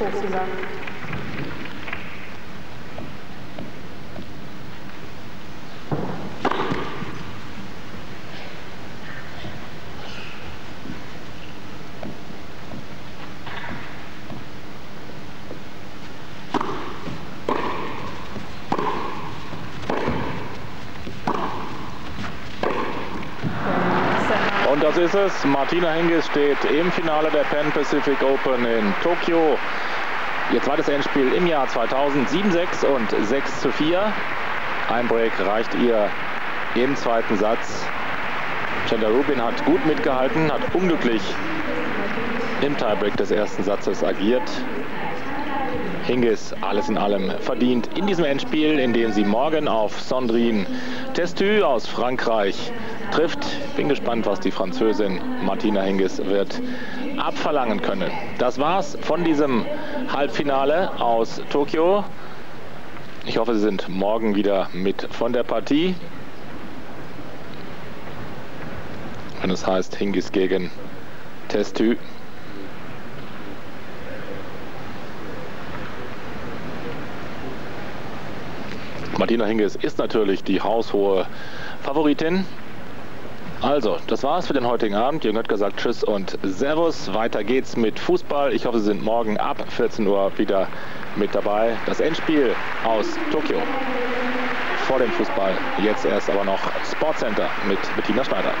谢谢 Und das ist es. Martina Hingis steht im Finale der Pan Pacific Open in Tokio. Ihr zweites Endspiel im Jahr 2000. 7-6 und 6 zu 4. Ein Break reicht ihr im zweiten Satz. Chandler Rubin hat gut mitgehalten, hat unglücklich im Tiebreak des ersten Satzes agiert. Hingis alles in allem verdient in diesem Endspiel, in dem sie morgen auf Sandrine Testu aus Frankreich trifft. Bin gespannt, was die Französin Martina Hingis wird abverlangen können. Das war's von diesem Halbfinale aus Tokio. Ich hoffe, Sie sind morgen wieder mit von der Partie. Wenn es heißt Hingis gegen Testu. Martina Hingis ist natürlich die haushohe Favoritin. Also, das war's für den heutigen Abend. Jürgen hat gesagt Tschüss und Servus. Weiter geht's mit Fußball. Ich hoffe, Sie sind morgen ab 14 Uhr wieder mit dabei. Das Endspiel aus Tokio. Vor dem Fußball. Jetzt erst aber noch Sportcenter mit Bettina Schneider.